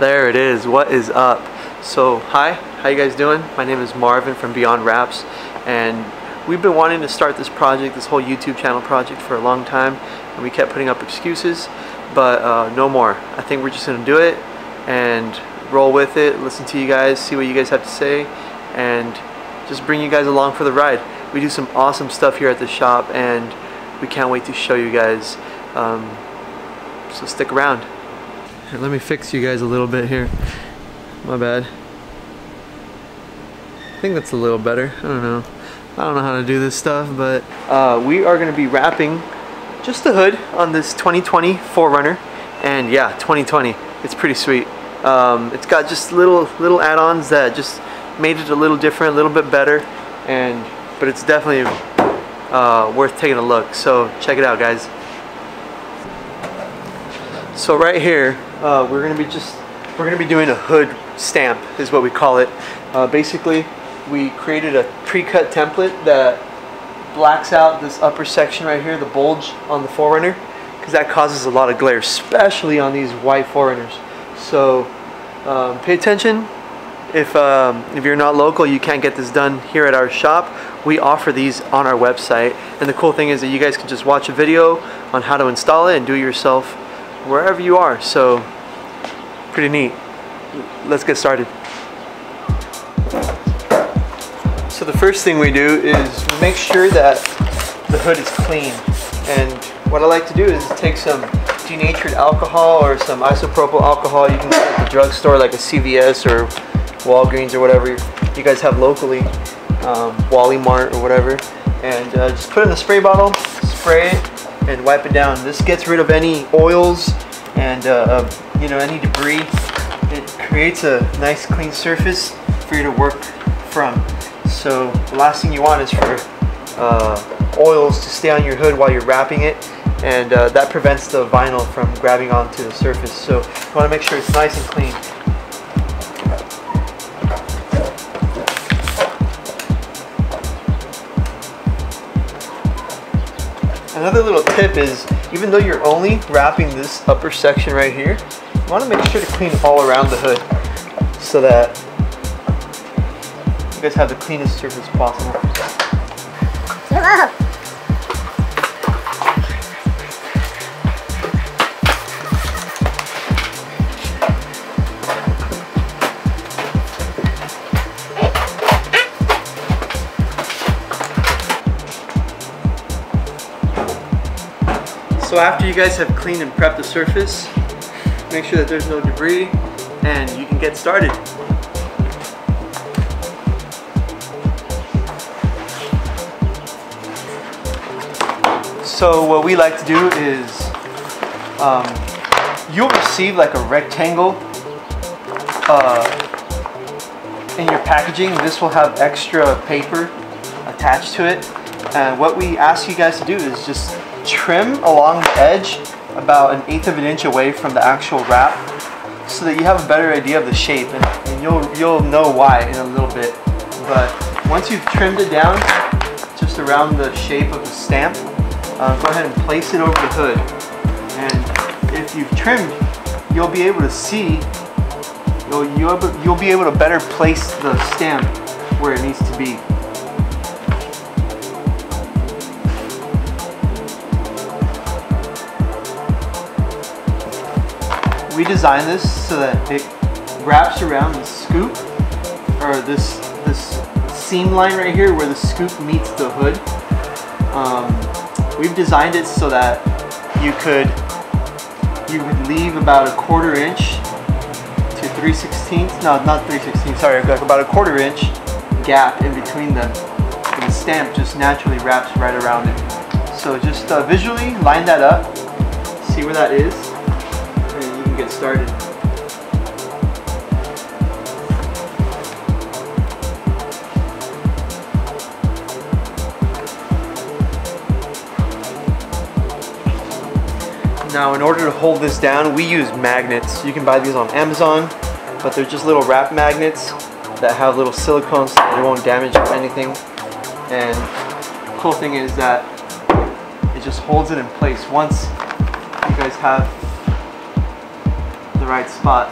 There it is. What is up? So, hi. How you guys doing? My name is Marvin from Beyond Wraps, and we've been wanting to start this project, this whole YouTube channel project, for a long time, and we kept putting up excuses, but uh, no more. I think we're just gonna do it and roll with it. Listen to you guys, see what you guys have to say, and just bring you guys along for the ride. We do some awesome stuff here at the shop, and we can't wait to show you guys. Um, so stick around. Let me fix you guys a little bit here. My bad. I think that's a little better. I don't know. I don't know how to do this stuff, but uh, we are going to be wrapping just the hood on this 2020 4Runner. And yeah, 2020. It's pretty sweet. Um, it's got just little little add-ons that just made it a little different, a little bit better, and but it's definitely uh, worth taking a look. So check it out, guys. So right here, uh, we're gonna be just we're gonna be doing a hood stamp is what we call it. Uh, basically, we created a pre-cut template that blacks out this upper section right here, the bulge on the 4Runner, because that causes a lot of glare, especially on these white 4Runners. So um, pay attention. If um, if you're not local, you can't get this done here at our shop. We offer these on our website, and the cool thing is that you guys can just watch a video on how to install it and do it yourself wherever you are. So pretty neat. Let's get started. So the first thing we do is make sure that the hood is clean. And what I like to do is take some denatured alcohol or some isopropyl alcohol you can get at the drugstore like a CVS or Walgreens or whatever you guys have locally, um, Wally Mart or whatever. And uh, just put it in the spray bottle, spray it, and wipe it down. This gets rid of any oils and uh, you know any debris. It creates a nice clean surface for you to work from. So the last thing you want is for uh, oils to stay on your hood while you're wrapping it and uh, that prevents the vinyl from grabbing onto the surface. So you want to make sure it's nice and clean. Another little tip is, even though you're only wrapping this upper section right here, you want to make sure to clean all around the hood so that you guys have the cleanest surface possible. So after you guys have cleaned and prepped the surface, make sure that there's no debris and you can get started. So what we like to do is um, you'll receive like a rectangle uh, in your packaging. This will have extra paper attached to it. And what we ask you guys to do is just trim along the edge about an eighth of an inch away from the actual wrap so that you have a better idea of the shape and, and you'll you'll know why in a little bit. But once you've trimmed it down just around the shape of the stamp uh, go ahead and place it over the hood. And if you've trimmed you'll be able to see you'll, you'll, you'll be able to better place the stamp where it needs to be we designed this so that it wraps around the scoop or this this seam line right here where the scoop meets the hood. Um, we've designed it so that you could you would leave about a quarter inch to 3 16 no not 3 16 sorry like about a quarter inch gap in between them. And the stamp just naturally wraps right around it. So just uh, visually line that up see where that is get started. Now in order to hold this down, we use magnets. You can buy these on Amazon, but they're just little wrap magnets that have little silicone so they won't damage anything. And cool thing is that it just holds it in place. Once you guys have the right spot.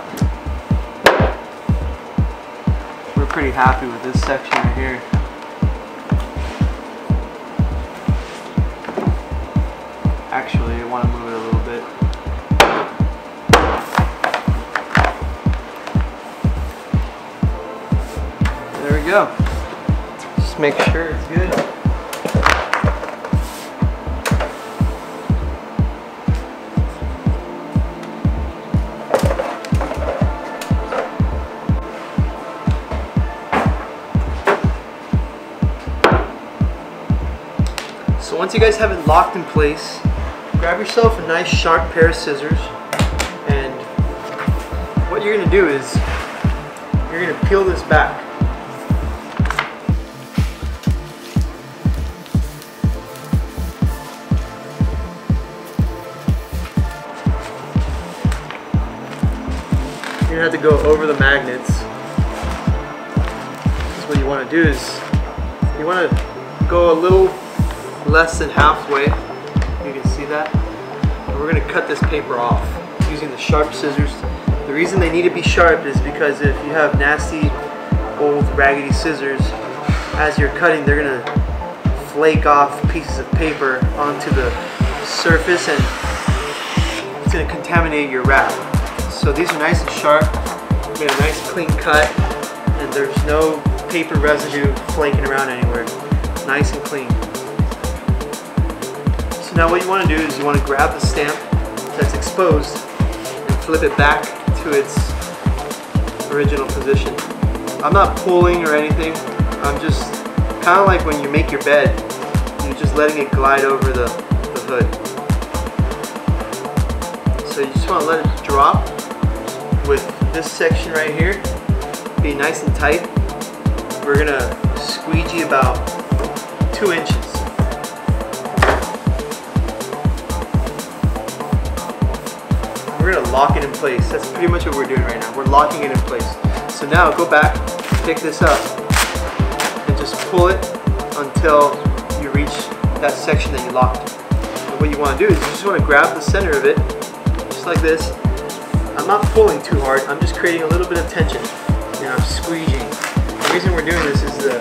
We're pretty happy with this section right here. Actually, I want to move it a little bit. There we go. Just make sure it's good. Once you guys have it locked in place, grab yourself a nice sharp pair of scissors and what you're going to do is you're going to peel this back. You're going to have to go over the magnets. What you want to do is you want to go a little less than halfway. You can see that. And we're gonna cut this paper off using the sharp scissors. The reason they need to be sharp is because if you have nasty, old, raggedy scissors, as you're cutting, they're gonna flake off pieces of paper onto the surface and it's gonna contaminate your wrap. So these are nice and sharp, made a nice clean cut, and there's no paper residue flaking around anywhere. Nice and clean. So now what you want to do is you want to grab the stamp that's exposed and flip it back to its original position. I'm not pulling or anything. I'm just kind of like when you make your bed. You're just letting it glide over the, the hood. So you just want to let it drop with this section right here. Be nice and tight. We're going to squeegee about two inches. Lock it in place. That's pretty much what we're doing right now. We're locking it in place. So now go back, pick this up, and just pull it until you reach that section that you locked. And what you wanna do is you just wanna grab the center of it, just like this. I'm not pulling too hard, I'm just creating a little bit of tension. And I'm squeezing. The reason we're doing this is the,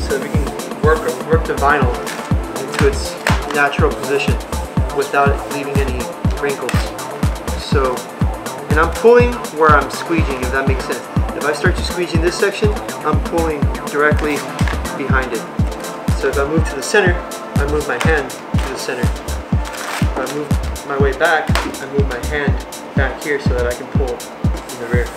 so that we can work, work the vinyl into its natural position without leaving any wrinkles. So, and I'm pulling where I'm squeezing, if that makes sense. If I start to squeegee in this section, I'm pulling directly behind it. So if I move to the center, I move my hand to the center. If I move my way back, I move my hand back here so that I can pull in the rear.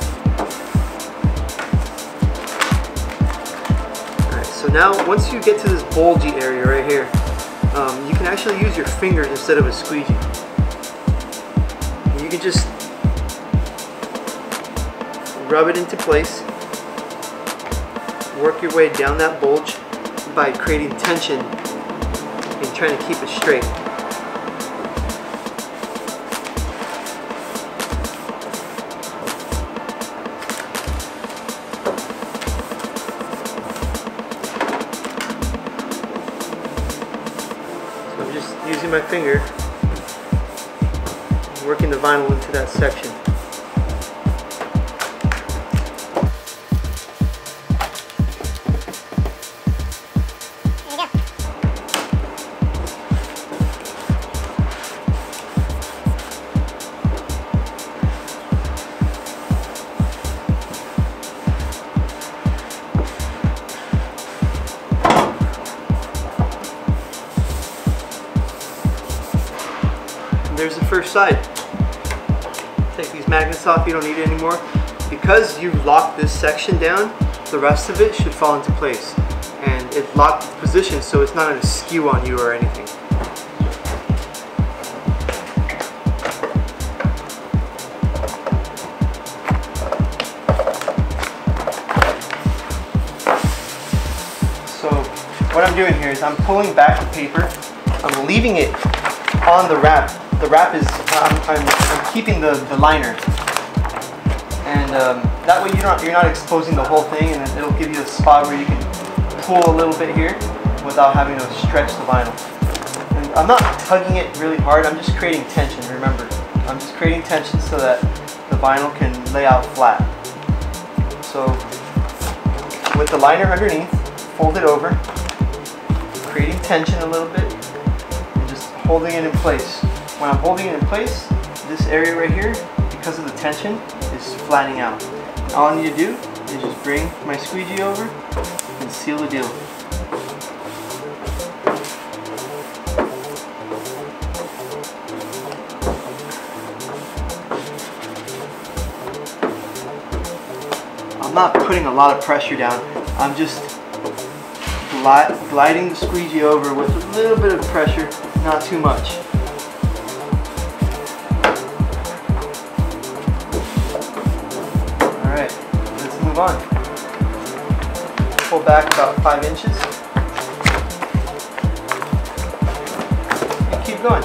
Alright, so now once you get to this bulgy area right here, um, you can actually use your fingers instead of a squeegee you can just rub it into place, work your way down that bulge by creating tension and trying to keep it straight. So I'm just using my finger working the vinyl into that section. The first side take these magnets off, you don't need it anymore. Because you've locked this section down, the rest of it should fall into place. And it's locked position so it's not going to skew on you or anything. So what I'm doing here is I'm pulling back the paper, I'm leaving it on the wrap the wrap is, I'm, I'm, I'm keeping the, the liner. And um, that way you don't, you're not exposing the whole thing and it'll give you a spot where you can pull a little bit here without having to stretch the vinyl. And I'm not tugging it really hard, I'm just creating tension, remember. I'm just creating tension so that the vinyl can lay out flat. So with the liner underneath, fold it over, creating tension a little bit, and just holding it in place. When I'm holding it in place, this area right here, because of the tension, is flattening out. All I need to do is just bring my squeegee over and seal the deal. I'm not putting a lot of pressure down. I'm just gliding the squeegee over with a little bit of pressure, not too much. Back about five inches. And keep going.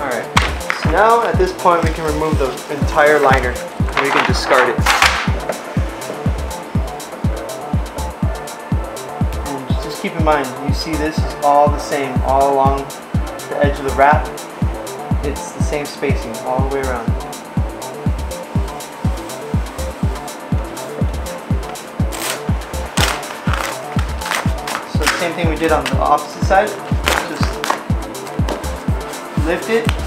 Alright, so now at this point we can remove the entire liner and we can discard it. And just keep in mind, you see this is all the same all along edge of the wrap. It's the same spacing all the way around. So same thing we did on the opposite side. Just lift it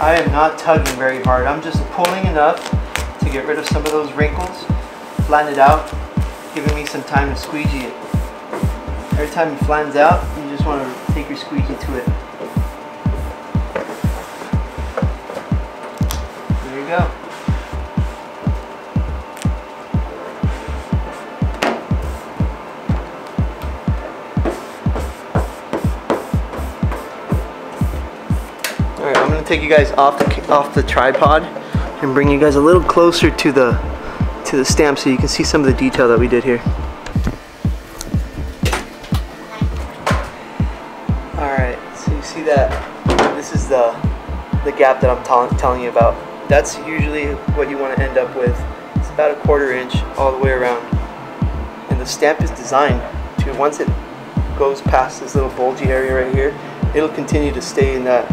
I am not tugging very hard. I'm just pulling enough to get rid of some of those wrinkles flatten it out, giving me some time to squeegee it. Every time it flans out, you just want to take your squeegee to it. Take you guys off the, off the tripod and bring you guys a little closer to the to the stamp so you can see some of the detail that we did here. Alright, so you see that this is the, the gap that I'm telling you about. That's usually what you want to end up with. It's about a quarter inch all the way around. And the stamp is designed to, once it goes past this little bulgy area right here, it'll continue to stay in that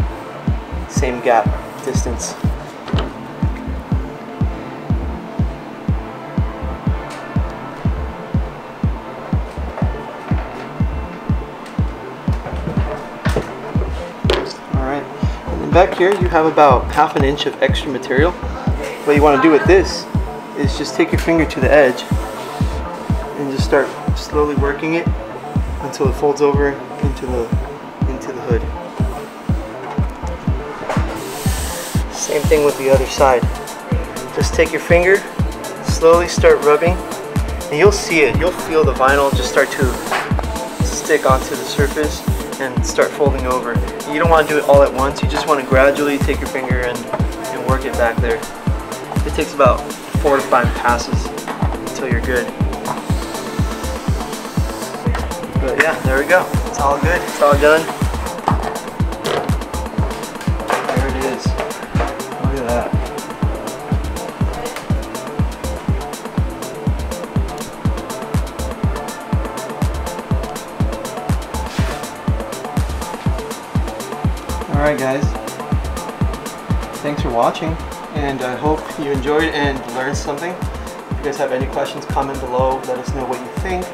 same gap distance. Alright, and then back here you have about half an inch of extra material. What you want to do with this is just take your finger to the edge and just start slowly working it until it folds over into the Same thing with the other side. Just take your finger, slowly start rubbing, and you'll see it. You'll feel the vinyl just start to stick onto the surface and start folding over. You don't want to do it all at once, you just want to gradually take your finger and, and work it back there. It takes about four to five passes until you're good. But yeah, there we go. It's all good, it's all done. Alright guys, thanks for watching and I hope you enjoyed and learned something. If you guys have any questions, comment below, let us know what you think.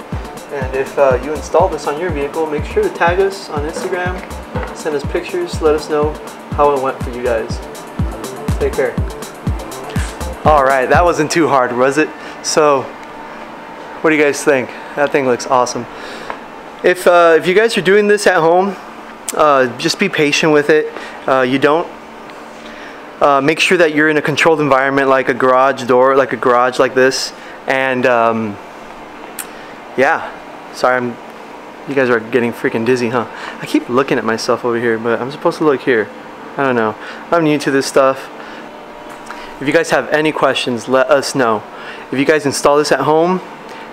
And if uh, you install this on your vehicle, make sure to tag us on Instagram, send us pictures, let us know how it went for you guys. Take care. Alright, that wasn't too hard, was it? So, what do you guys think? That thing looks awesome. If, uh, if you guys are doing this at home, uh, just be patient with it. Uh, you don't. Uh, make sure that you're in a controlled environment like a garage door, like a garage like this. And um, yeah, sorry, I'm. You guys are getting freaking dizzy, huh? I keep looking at myself over here, but I'm supposed to look here. I don't know. I'm new to this stuff. If you guys have any questions, let us know. If you guys install this at home,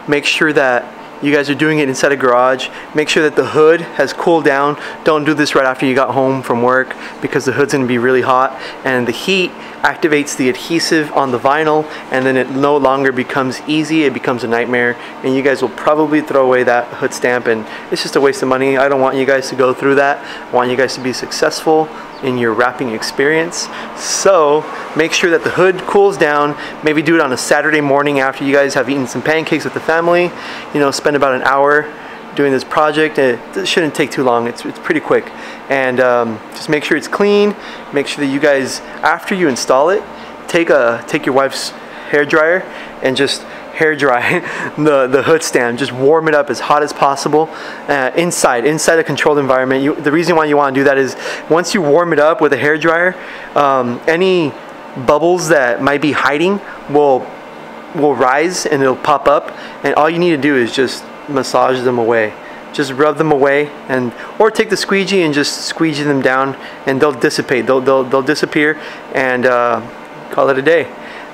make sure that you guys are doing it inside a garage. Make sure that the hood has cooled down. Don't do this right after you got home from work because the hood's gonna be really hot and the heat activates the adhesive on the vinyl and then it no longer becomes easy, it becomes a nightmare and you guys will probably throw away that hood stamp and it's just a waste of money. I don't want you guys to go through that. I want you guys to be successful in your wrapping experience. So make sure that the hood cools down. Maybe do it on a Saturday morning after you guys have eaten some pancakes with the family. You know, spend about an hour doing this project. It, shouldn't take too long. It's, it's pretty quick. And um, just make sure it's clean. Make sure that you guys, after you install it, take a take your wife's hair dryer and just hair dry the, the hood stamp. Just warm it up as hot as possible uh, inside, inside a controlled environment. You, the reason why you want to do that is once you warm it up with a hair dryer, um, any bubbles that might be hiding will will rise and it'll pop up and all you need to do is just massage them away just rub them away and or take the squeegee and just squeegee them down and they'll dissipate they'll, they'll, they'll disappear and uh, call it a day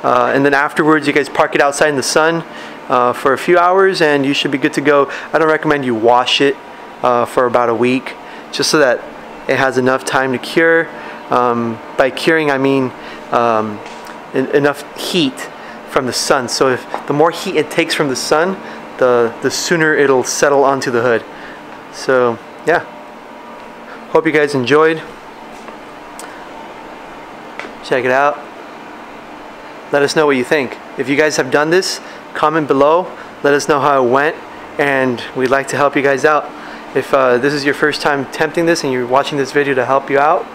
uh, and then afterwards, you guys park it outside in the sun uh, for a few hours and you should be good to go. I don't recommend you wash it uh, for about a week just so that it has enough time to cure. Um, by curing, I mean um, en enough heat from the sun. So if the more heat it takes from the sun, the, the sooner it'll settle onto the hood. So yeah, hope you guys enjoyed. Check it out let us know what you think. If you guys have done this, comment below, let us know how it went, and we'd like to help you guys out. If uh, this is your first time attempting this and you're watching this video to help you out,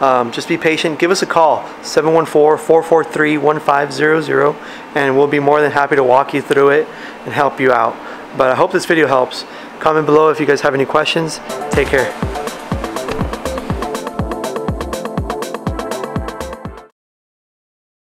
um, just be patient. Give us a call, 714-443-1500, and we'll be more than happy to walk you through it and help you out. But I hope this video helps. Comment below if you guys have any questions. Take care.